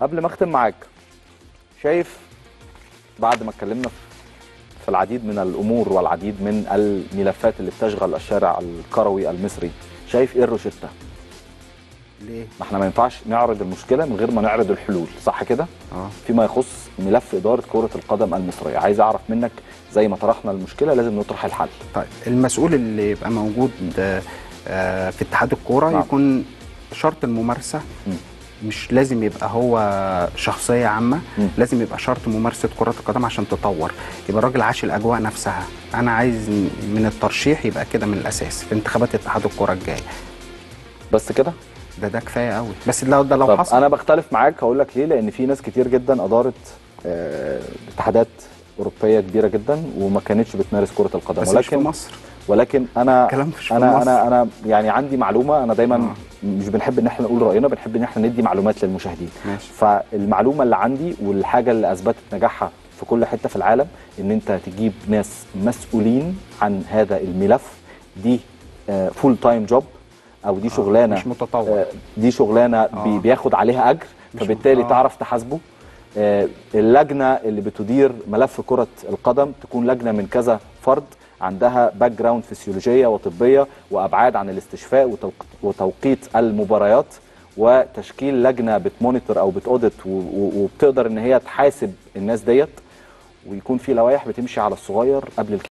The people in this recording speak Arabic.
قبل ما اختم معاك شايف بعد ما اتكلمنا في العديد من الأمور والعديد من الملفات اللي بتشغل الشارع الكروي المصري شايف إيه الروشتة ليه؟ ما إحنا ما ينفعش نعرض المشكلة من غير ما نعرض الحلول صح كده آه فيما يخص ملف إدارة كرة القدم المصرية عايز أعرف منك زي ما طرحنا المشكلة لازم نطرح الحل طيب المسؤول اللي يبقى موجود آه، في اتحاد الكورة نعم. يكون شرط الممارسة مم. مش لازم يبقى هو شخصية عامة مم. لازم يبقى شرط ممارسة كره القدم عشان تطور يبقى الراجل عاش الأجواء نفسها. أنا عايز من الترشيح يبقى كده من الأساس في انتخابات اتحاد الكوره الجاية. بس كده؟ ده ده كفاية قوي بس لو ده لو حصل. أنا بختلف معاك هقول لك ليه؟ لأن في ناس كتير جدا أدارت آه، اتحادات أوروبية كبيرة جدا وما كانتش بتمارس كرة القدم. بس مش في ولكن مصر. ولكن أنا كلام مش أنا مصر. أنا أنا يعني عندي معلومة أنا دايما آه. مش بنحب إن إحنا نقول رأينا بنحب إن إحنا ندي معلومات للمشاهدين ماشي فالمعلومة اللي عندي والحاجة اللي أثبتت نجاحها في كل حتة في العالم إن أنت تجيب ناس مسؤولين عن هذا الملف دي full time job أو دي شغلانة مش متطوع آه، دي شغلانة آه. بياخد عليها أجر فبالتالي آه. تعرف تحاسبه آه، اللجنة اللي بتدير ملف كرة القدم تكون لجنة من كذا فرد عندها background فسيولوجيه وطبية وأبعاد عن الاستشفاء وتوق- وتوقيت المباريات وتشكيل لجنة بت monitor أو بت audit وبتقدر إن هي تحاسب الناس ديت ويكون في لوائح بتمشي على الصغير قبل